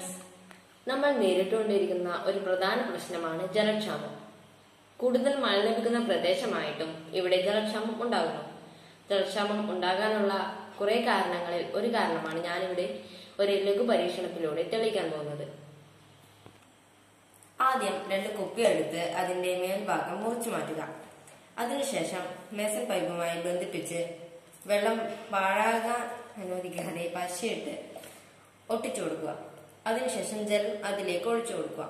Friends നമ്മൾ നേരിട്ടുകൊണ്ടിരിക്കുന്ന ഒരു പ്രധാന പ്രശ്നമാണ് ജലക്ഷാമം. കൂടുതൽ മഴ ലഭിക്കുന്ന പ്രദേശമായിട്ടും ഇവിടെ ജലക്ഷാമം ഉണ്ടാകുന്നു. ജലക്ഷാമം ഉണ്ടാകാനുള്ള കുറെ കാരണങ്ങളിൽ ഒരു കാരണമാണ് ഞാനിവിടെ ഒരു ലഘു പരീക്ഷണത്തിലൂടെ തെളിയിക്കാൻ പോകുന്നത്. ആദ്യം രണ്ട് കുപ്പി എടുത്ത് അതിന്റെ മേൽഭാഗം മുറിച്ചു മാറ്റുക. അതിനുശേഷം മേസൻ പൈപ്പുമായി ബന്ധിപ്പിച്ച് വെള്ളം പാഴാകാൻ അനുവദിക്കാതെ പശയിട്ട് ഒട്ടിച്ചു കൊടുക്കുക. അതിനുശേഷം ജലം അതിലേക്ക് ഒഴിച്ചു കൊടുക്കുക.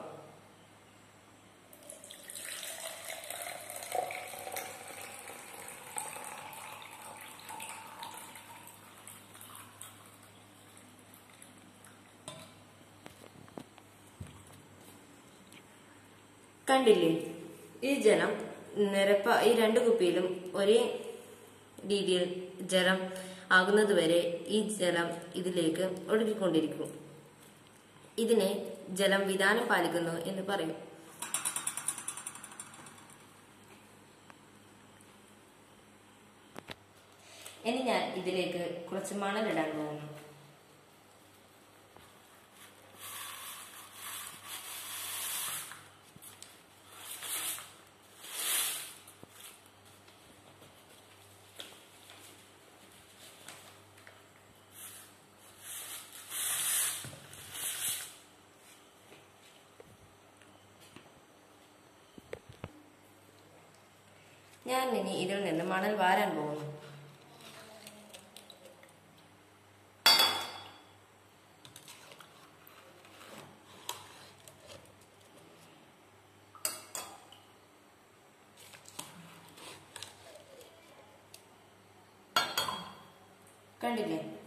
കണ്ടില്ലേ? ഈ ജലം നിരപ്പ ഈ രണ്ട് കുപ്പിയിലും ഒരേ രീതിയിൽ ജലം ആകുന്നതുവരെ ഈ ജലം ഇതിലേക്ക് ഒഴുകിക്കൊണ്ടിരിക്കും. ഇതിനെ ജലം വിധാനം പാലിക്കുന്നു എന്ന് പറയും. ഇനി ഞാൻ ഇതിലേക്ക് കുറച്ച് മണലിടാൻ പോകുന്നു. ഞാൻ ഇനി ഇതിൽ നിന്ന് മണൽ വാരാൻ പോകുന്നു. കണ്ടില്ലേ?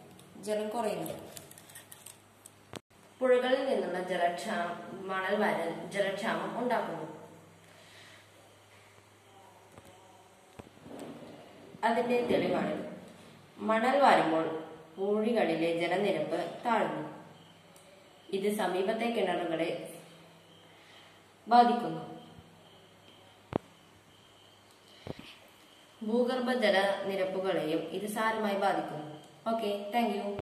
ജലം കുറയുന്നു. പുഴകളിൽ നിന്നുള്ള ജലക്ഷാമം മണൽ വാരൽ ജലക്ഷാമം ഉണ്ടാക്കുന്നു. അതിന്റെ തെളിവാണിത്. മണൽ വാരുമ്പോൾ പൂഴികളിലെ ജലനിരപ്പ് താഴ്ന്നു. ഇത് സമീപത്തെ കിണറുകളെ ബാധിക്കുന്നു. ഭൂഗർഭ ജലനിരപ്പുകളെയും ഇത് സാരമായി ബാധിക്കുന്നു. Okay thank